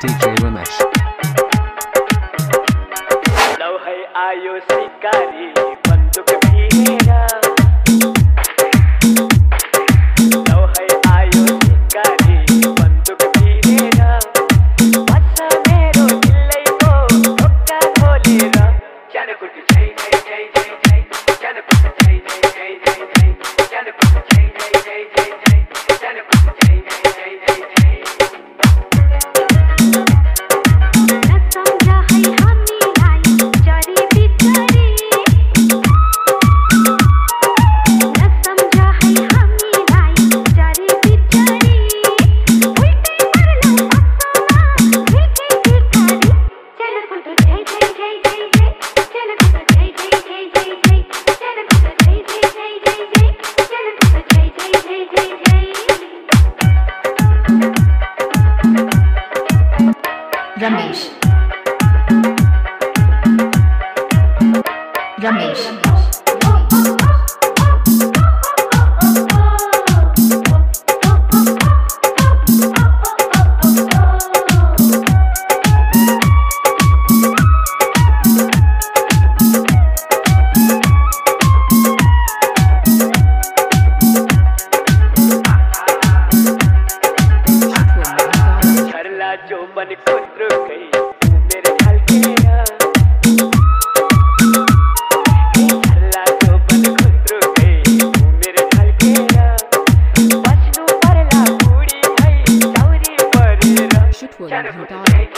DJ Ramesh. Love hai ayo sikari, banduk bhira. Love hai ayo sikari, banduk bhira. Pasa mero dillai ko dhokka kholera. Chane kuch chahiye. Ramesh. Ramesh. twirling her daughter.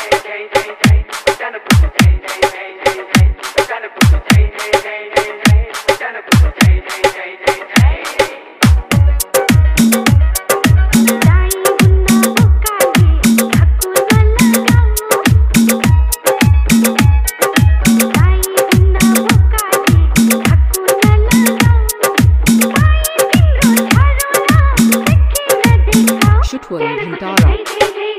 Shutwell and Hindara.